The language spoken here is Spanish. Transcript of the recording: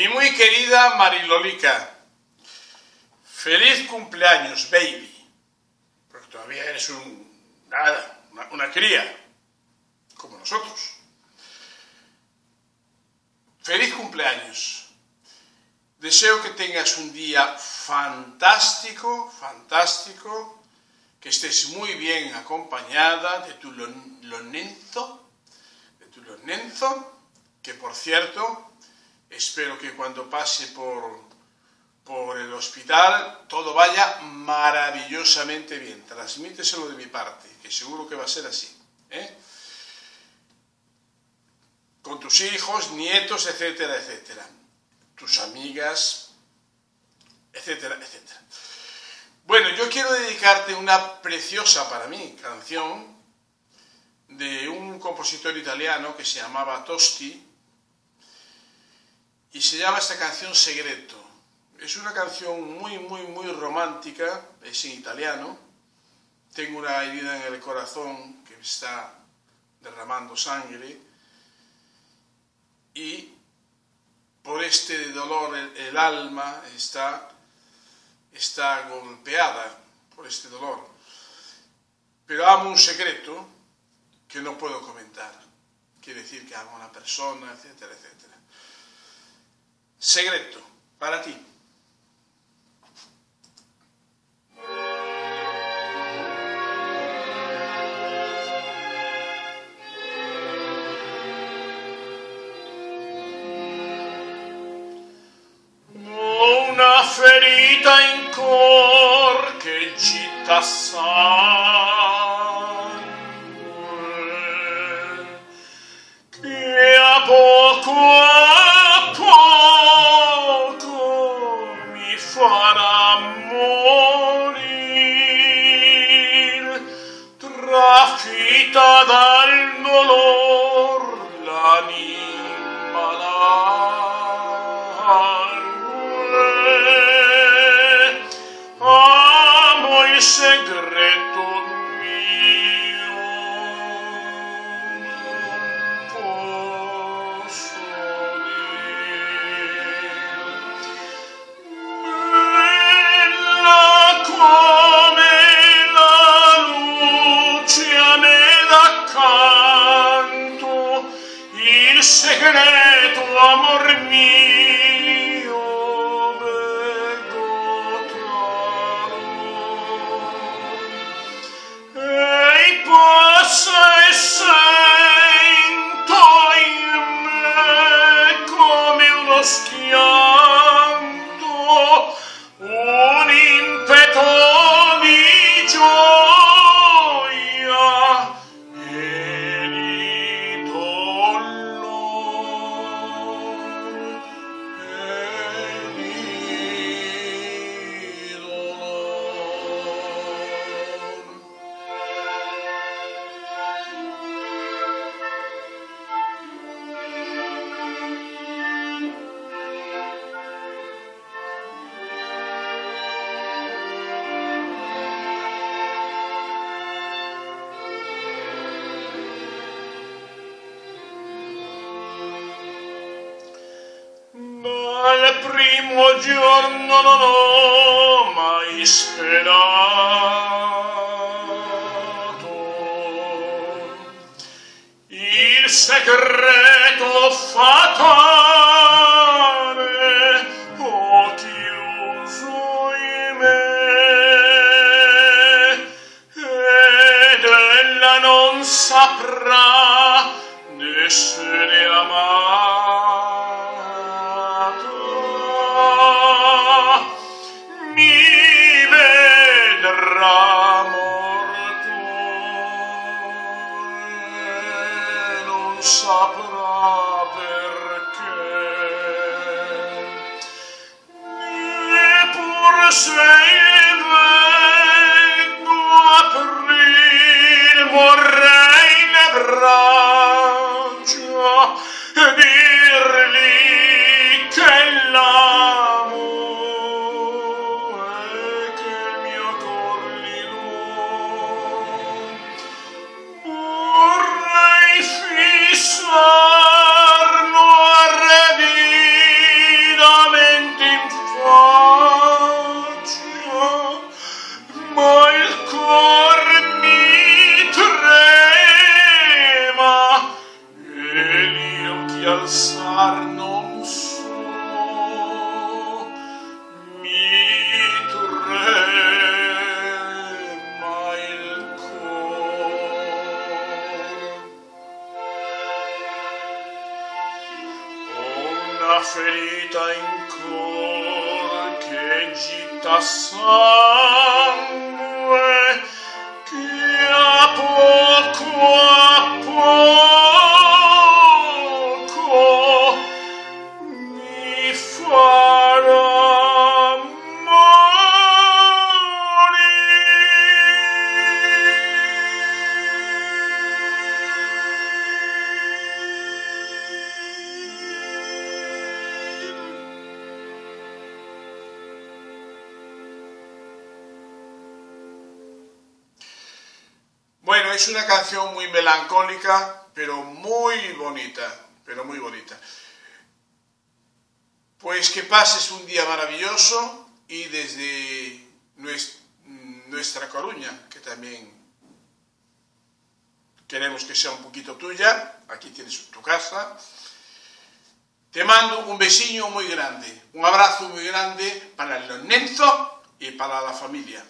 Mi muy querida Marilolica, feliz cumpleaños, baby. Porque todavía eres una, una cría, como nosotros. Feliz cumpleaños. Deseo que tengas un día fantástico, fantástico, que estés muy bien acompañada de tu lonenzo, de tu lonenzo, que por cierto, espero que cuando pase por, por el hospital todo vaya maravillosamente bien. Transmíteselo de mi parte, que seguro que va a ser así. ¿eh? Con tus hijos, nietos, etcétera, etcétera. Tus amigas, etcétera, etcétera. Bueno, yo quiero dedicarte una preciosa para mí canción de un compositor italiano que se llamaba Tosti y se llama esta canción Segreto. Es una canción muy, muy, muy romántica, es en italiano. Tengo una herida en el corazón que está derramando sangre y por este dolor el, alma está está golpeada por este dolor. Pero amo un secreto que no puedo comentar. Quiere decir que amo a una persona, etcétera, etcétera. Secreto, para ti. Una ferita in cor che gita sangue che a poco come la luce a me il segreto amor mio. Dal primo giorno non ho mai sperato. Il segreto fatale ho chiuso in me ed ella non saprà d'essere amata amor tuo non saprà perché neppur sei vengo aprir vorrei le braccia di ial sarnum suo mi trema il cor una ferita in cor che gita sangue che a poco Es una canción muy melancólica, pero muy bonita, pero muy bonita. Pues que pases un día maravilloso y desde nues- nuestra Coruña, que también queremos que sea un poquito tuya, aquí tienes tu casa, te mando un besiño muy grande, un abrazo muy grande para el Nenzo y para la familia.